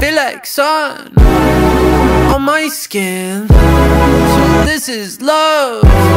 Feel like sun on my skin. So this is love.